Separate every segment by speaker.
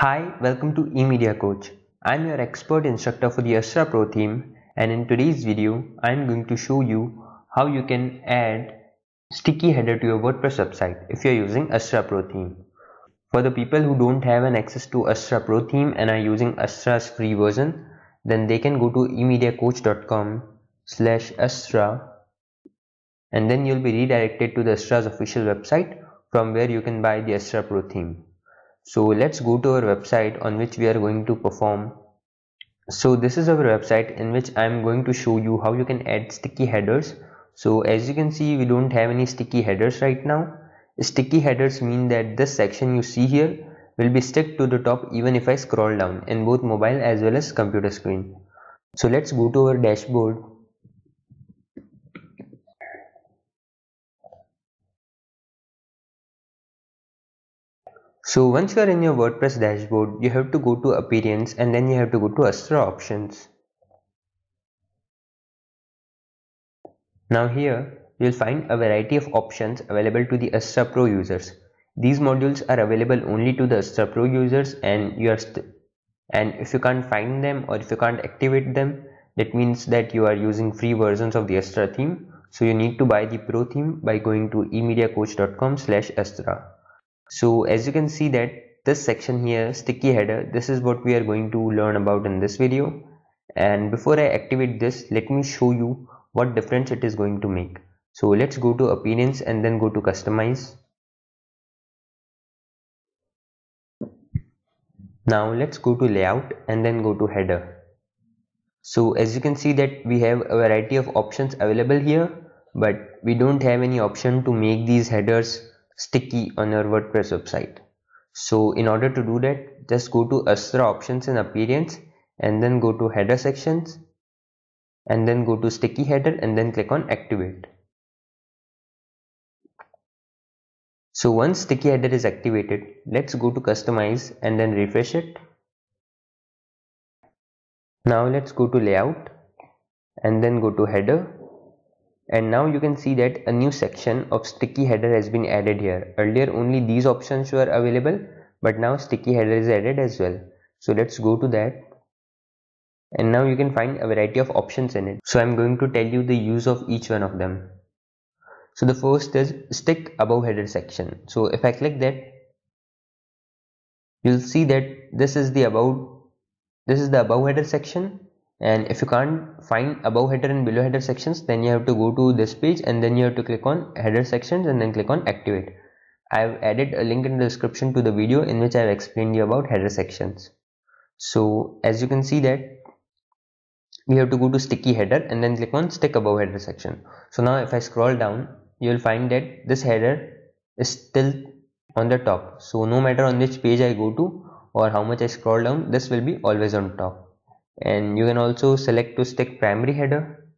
Speaker 1: Hi, welcome to eMedia Coach. I'm your expert instructor for the Astra Pro theme and in today's video I'm going to show you how you can add sticky header to your WordPress website if you're using Astra Pro theme. For the people who don't have an access to Astra Pro theme and are using Astra's free version then they can go to emediacoach.com slash Astra and then you'll be redirected to the Astra's official website from where you can buy the Astra Pro theme so let's go to our website on which we are going to perform. So this is our website in which I'm going to show you how you can add sticky headers. So as you can see we don't have any sticky headers right now. Sticky headers mean that this section you see here will be stuck to the top even if I scroll down in both mobile as well as computer screen. So let's go to our dashboard So once you are in your WordPress dashboard, you have to go to appearance and then you have to go to Astra options. Now here you will find a variety of options available to the Astra Pro users. These modules are available only to the Astra Pro users and you are and if you can't find them or if you can't activate them that means that you are using free versions of the Astra theme so you need to buy the Pro theme by going to emediacoach.com slash Astra so as you can see that this section here sticky header this is what we are going to learn about in this video. And before I activate this let me show you what difference it is going to make. So let's go to appearance and then go to customize. Now let's go to layout and then go to header. So as you can see that we have a variety of options available here but we don't have any option to make these headers sticky on your WordPress website. So in order to do that, just go to Astra options in appearance and then go to header sections and then go to sticky header and then click on activate. So once sticky header is activated, let's go to customize and then refresh it. Now let's go to layout and then go to header and now you can see that a new section of sticky header has been added here. Earlier only these options were available but now sticky header is added as well. So let's go to that. And now you can find a variety of options in it. So i'm going to tell you the use of each one of them. So the first is stick above header section. So if i click that you'll see that this is the above this is the above header section and if you can't find above header and below header sections then you have to go to this page and then you have to click on header sections and then click on activate. I've added a link in the description to the video in which I've explained you about header sections. So as you can see that we have to go to sticky header and then click on stick above header section. So now if I scroll down you will find that this header is still on the top. So no matter on which page I go to or how much I scroll down this will be always on top and you can also select to stick primary header.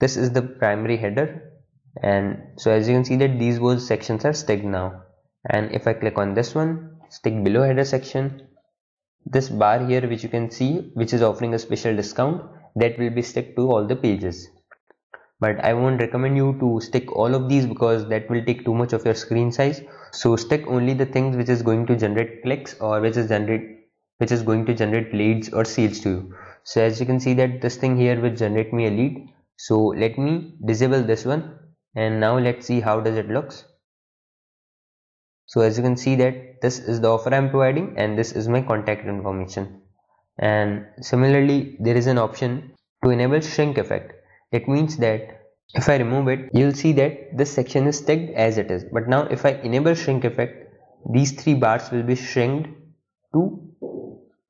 Speaker 1: This is the primary header. And so as you can see that these both sections are sticked now. And if I click on this one stick below header section this bar here which you can see which is offering a special discount that will be stick to all the pages. But I won't recommend you to stick all of these because that will take too much of your screen size. So stick only the things which is going to generate clicks or which is generate which is going to generate leads or sales to you. So as you can see that this thing here will generate me a lead. So let me disable this one. And now let's see how does it looks. So as you can see that this is the offer i'm providing and this is my contact information. And similarly there is an option to enable shrink effect. It means that if i remove it you'll see that this section is tagged as it is. But now if i enable shrink effect these three bars will be shrinked to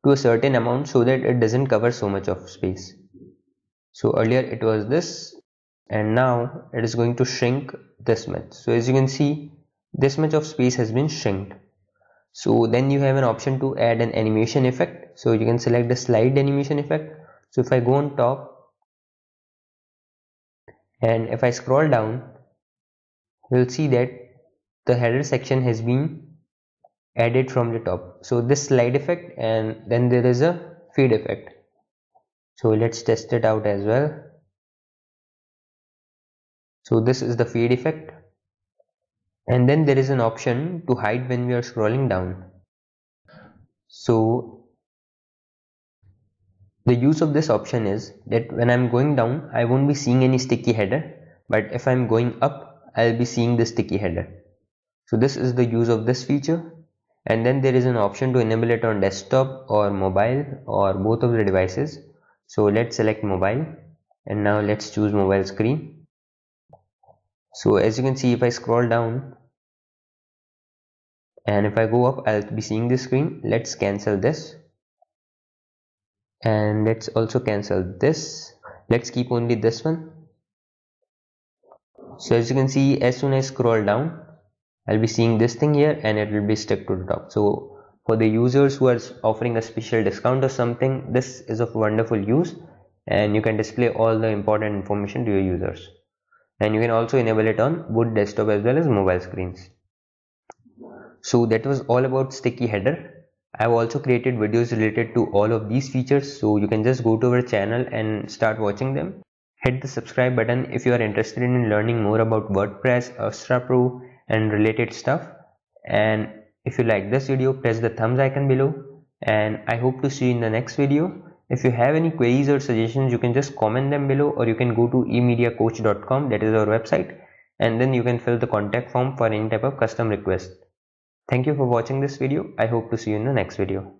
Speaker 1: to a certain amount so that it doesn't cover so much of space. So earlier it was this and now it is going to shrink this much. So as you can see this much of space has been shrinked. So then you have an option to add an animation effect. So you can select the slide animation effect. So if I go on top and if I scroll down you'll see that the header section has been added from the top. So this slide effect and then there is a feed effect. So let's test it out as well. So this is the feed effect. And then there is an option to hide when we are scrolling down. So the use of this option is that when I'm going down I won't be seeing any sticky header but if I'm going up I'll be seeing the sticky header. So this is the use of this feature and then there is an option to enable it on desktop or mobile or both of the devices. So let's select mobile. And now let's choose mobile screen. So as you can see if I scroll down and if I go up I'll be seeing this screen. Let's cancel this. And let's also cancel this. Let's keep only this one. So as you can see as soon as I scroll down I'll be seeing this thing here and it will be stuck to the top. So for the users who are offering a special discount or something this is of wonderful use and you can display all the important information to your users. And you can also enable it on both desktop as well as mobile screens. So that was all about sticky header. I've also created videos related to all of these features. So you can just go to our channel and start watching them. Hit the subscribe button if you are interested in learning more about WordPress, Astra Pro and related stuff. And if you like this video, press the thumbs icon below and I hope to see you in the next video. If you have any queries or suggestions, you can just comment them below or you can go to emediacoach.com that is our website and then you can fill the contact form for any type of custom request. Thank you for watching this video. I hope to see you in the next video.